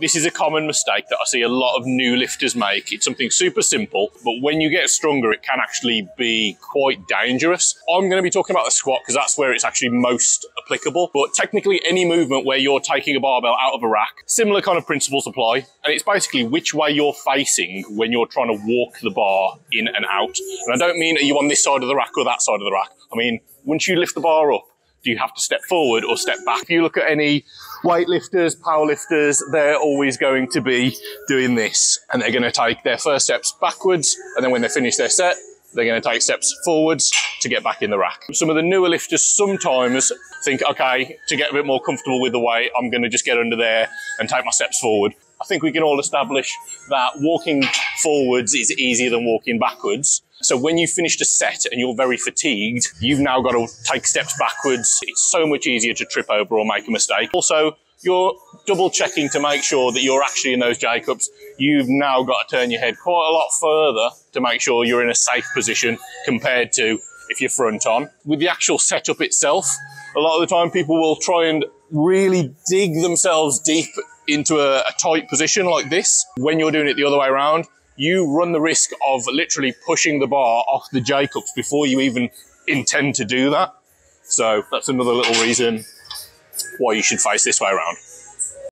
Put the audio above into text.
This is a common mistake that I see a lot of new lifters make. It's something super simple, but when you get stronger, it can actually be quite dangerous. I'm going to be talking about the squat because that's where it's actually most applicable. But technically, any movement where you're taking a barbell out of a rack, similar kind of principles apply. And it's basically which way you're facing when you're trying to walk the bar in and out. And I don't mean are you on this side of the rack or that side of the rack. I mean, once you lift the bar up, do you have to step forward or step back? If you look at any weightlifters, powerlifters, they're always going to be doing this and they're going to take their first steps backwards and then when they finish their set, they're going to take steps forwards to get back in the rack. Some of the newer lifters sometimes think, okay, to get a bit more comfortable with the weight, I'm going to just get under there and take my steps forward. I think we can all establish that walking forwards is easier than walking backwards. So when you finished a set and you're very fatigued, you've now got to take steps backwards. It's so much easier to trip over or make a mistake. Also, you're double checking to make sure that you're actually in those J-cups. You've now got to turn your head quite a lot further to make sure you're in a safe position compared to if you're front on. With the actual setup itself, a lot of the time people will try and really dig themselves deep into a, a tight position like this. When you're doing it the other way around, you run the risk of literally pushing the bar off the J-cups before you even intend to do that. So that's another little reason why you should face this way around.